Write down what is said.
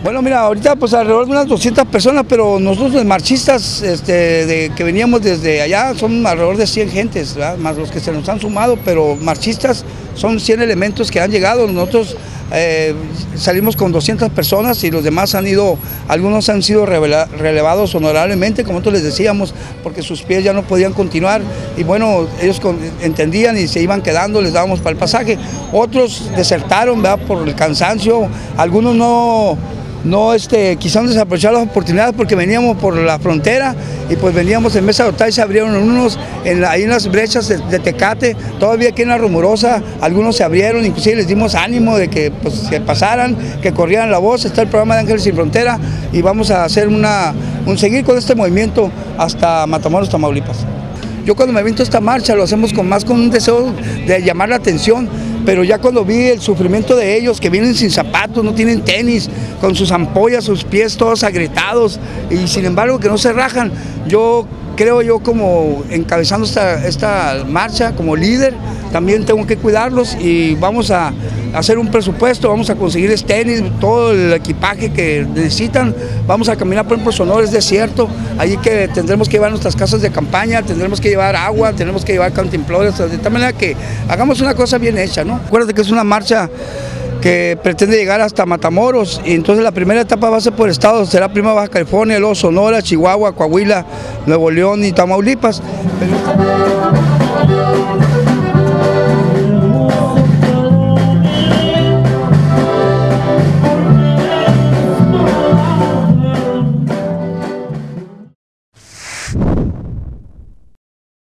Bueno, mira, ahorita pues alrededor de unas 200 personas, pero nosotros los marchistas este, que veníamos desde allá son alrededor de 100 gentes, más los que se nos han sumado, pero marchistas son 100 elementos que han llegado. Nosotros eh, salimos con 200 personas y los demás han ido, algunos han sido relevados honorablemente, como nosotros les decíamos, porque sus pies ya no podían continuar y bueno, ellos entendían y se iban quedando, les dábamos para el pasaje. Otros desertaron ¿verdad? por el cansancio, algunos no no este, quisieron desaprovechar las oportunidades porque veníamos por la frontera y pues veníamos en Mesa de y se abrieron unos en ahí en las brechas de, Tecate, todavía aquí en la rumorosa, algunos se abrieron, inclusive les dimos ánimo de que pues, se pasaran, que corrieran la voz, está el programa de Ángeles Sin Frontera y vamos a hacer una, un seguir con este movimiento hasta Matamoros, Tamaulipas. Yo cuando me aviento esta marcha lo hacemos con más con un deseo de llamar la atención, pero ya cuando vi el sufrimiento de ellos, que vienen sin zapatos, no tienen tenis, con sus ampollas, sus pies todos agrietados, y sin embargo que no se rajan, yo creo yo como encabezando esta, esta marcha, como líder, también tengo que cuidarlos y vamos a hacer un presupuesto, vamos a conseguir tenis, todo el equipaje que necesitan, vamos a caminar por ejemplo Sonora, es desierto, allí que tendremos que llevar nuestras casas de campaña, tendremos que llevar agua, tendremos que llevar cantimplores, de tal manera que hagamos una cosa bien hecha, ¿no? Acuérdate que es una marcha que pretende llegar hasta Matamoros y entonces la primera etapa va a ser por estados, será Prima Baja California, luego Sonora, Chihuahua, Coahuila, Nuevo León y Tamaulipas.